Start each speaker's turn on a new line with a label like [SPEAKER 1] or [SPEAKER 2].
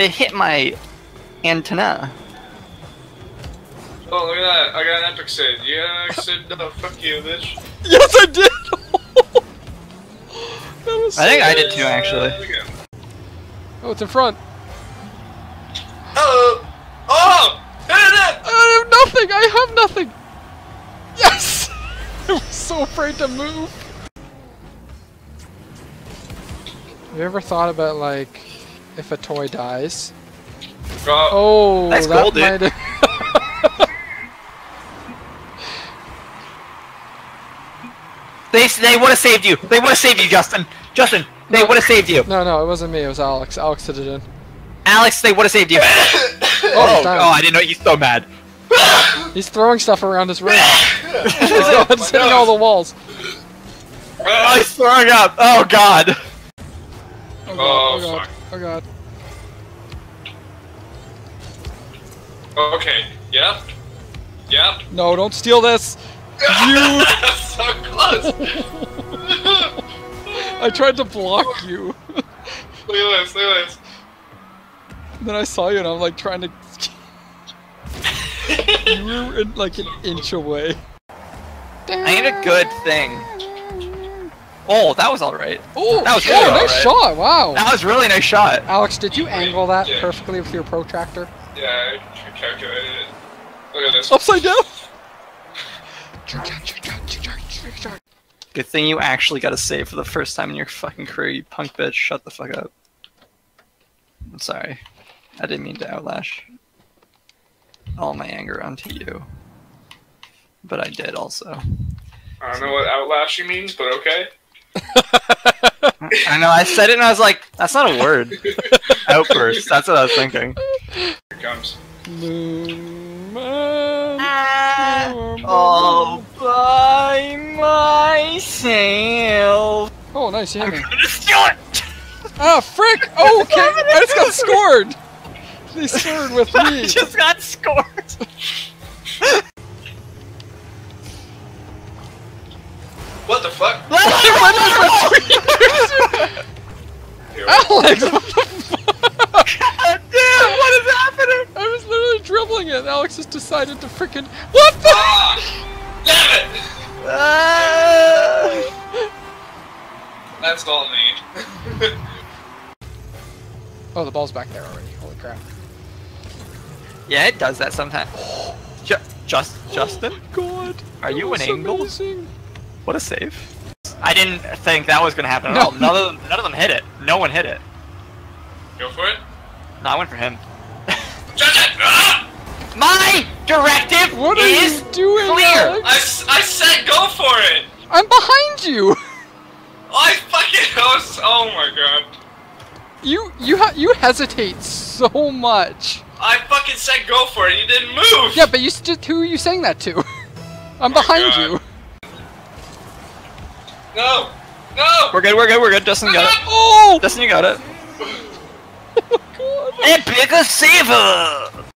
[SPEAKER 1] It hit my antenna.
[SPEAKER 2] Oh, look at that. I got an epic save. Yeah, I said, no, fuck you, bitch.
[SPEAKER 3] Yes, I did. that was.
[SPEAKER 1] I think
[SPEAKER 3] so-
[SPEAKER 1] I did too, actually.
[SPEAKER 2] Uh,
[SPEAKER 3] Oh, it's in front.
[SPEAKER 2] Oh! Oh!
[SPEAKER 3] I have nothing. I have nothing. Yes. I was so afraid to move. Have you ever thought about like if a toy dies?
[SPEAKER 2] Oh.
[SPEAKER 3] Oh,
[SPEAKER 1] That's
[SPEAKER 3] that
[SPEAKER 1] cool, dude.
[SPEAKER 3] might.
[SPEAKER 1] They they would have saved you. They would have saved you, Justin. Justin, they
[SPEAKER 3] No.
[SPEAKER 1] would have saved you.
[SPEAKER 3] no, no, it wasn't me. It was Alex. Alex did it in.
[SPEAKER 1] Alex, they would have saved you.
[SPEAKER 3] Oh,
[SPEAKER 1] oh, oh, I didn't know you so mad.
[SPEAKER 3] He's throwing stuff around his room.
[SPEAKER 2] Oh,
[SPEAKER 3] it's
[SPEAKER 2] my
[SPEAKER 3] hitting all the walls.
[SPEAKER 1] Oh, he's throwing up. Oh God.
[SPEAKER 3] Oh god.
[SPEAKER 2] Oh,
[SPEAKER 3] Oh god.
[SPEAKER 2] Fuck.
[SPEAKER 3] Oh god.
[SPEAKER 2] Okay. Yep. Yep.
[SPEAKER 3] No, don't steal this. You.
[SPEAKER 2] so close.
[SPEAKER 3] I tried to block you.
[SPEAKER 2] Look at this, look at this.
[SPEAKER 3] Then I saw you and I'm like trying to. you were in, like an inch away.
[SPEAKER 1] I need a good thing. Oh, that was all right.
[SPEAKER 3] Oh,
[SPEAKER 1] That was
[SPEAKER 3] oh,
[SPEAKER 1] really
[SPEAKER 3] nice
[SPEAKER 1] alright.
[SPEAKER 3] shot! Wow.
[SPEAKER 1] That was really nice shot.
[SPEAKER 3] Alex, did you angle that
[SPEAKER 2] Yeah.
[SPEAKER 3] perfectly with your protractor?
[SPEAKER 2] Yeah, I calculated it. Look at this.
[SPEAKER 3] Upside down.
[SPEAKER 1] Good thing you actually got a save for the first time in your fucking career, you punk bitch. Shut the fuck up. I'm sorry. I didn't mean to outlash all my anger onto you. But I did also.
[SPEAKER 2] I don't know what outlashing means, but okay.
[SPEAKER 1] I know, I said it and I was like, that's not a word. Outburst, that's what I was thinking.
[SPEAKER 2] Here it comes.
[SPEAKER 3] Moon man.
[SPEAKER 1] All by myself.
[SPEAKER 3] Oh, nice, you hit me.
[SPEAKER 1] I'm gonna steal it!
[SPEAKER 3] Ah, frick! Oh, okay, I just got scored! They scored with
[SPEAKER 1] I
[SPEAKER 3] me!
[SPEAKER 1] just got scored!
[SPEAKER 2] What the fuck? Here,
[SPEAKER 3] Alex, what the fuck?
[SPEAKER 1] God damn, what is happening?
[SPEAKER 3] I was literally dribbling it, and Alex just decided to freaking. What the?
[SPEAKER 2] Ah! Damn it!
[SPEAKER 1] Uh,
[SPEAKER 2] That's all I need.
[SPEAKER 3] Oh, the ball's back there already. Holy crap.
[SPEAKER 1] yeah, it does that sometimes. Ju- just, Justin?
[SPEAKER 3] God.
[SPEAKER 1] Are you
[SPEAKER 3] that
[SPEAKER 1] an
[SPEAKER 3] was
[SPEAKER 1] angle?
[SPEAKER 3] amazing.
[SPEAKER 1] What a save. I didn't think that was gonna happen at
[SPEAKER 3] No.
[SPEAKER 1] all. None of, them, none of them hit it. No one hit it.
[SPEAKER 2] Go for it.
[SPEAKER 1] No, I went for him.
[SPEAKER 2] Judge it!
[SPEAKER 1] My directive
[SPEAKER 3] What are
[SPEAKER 1] is
[SPEAKER 3] you doing,
[SPEAKER 1] clear.
[SPEAKER 3] Alex?
[SPEAKER 2] I, s- I said go for it!
[SPEAKER 3] I'm behind you.
[SPEAKER 2] I fucking oh, was, oh my god.
[SPEAKER 3] You you ha- you hesitate so much.
[SPEAKER 2] I fucking said go for it, you didn't move!
[SPEAKER 3] Yeah, but you st- who are you saying that to? I'm behind
[SPEAKER 2] God.
[SPEAKER 3] you.
[SPEAKER 2] No! No!
[SPEAKER 1] We're good, we're good, we're good. Justin got it.
[SPEAKER 3] Oh!
[SPEAKER 1] Justin, you got it.
[SPEAKER 3] Oh God.
[SPEAKER 1] Epic saver!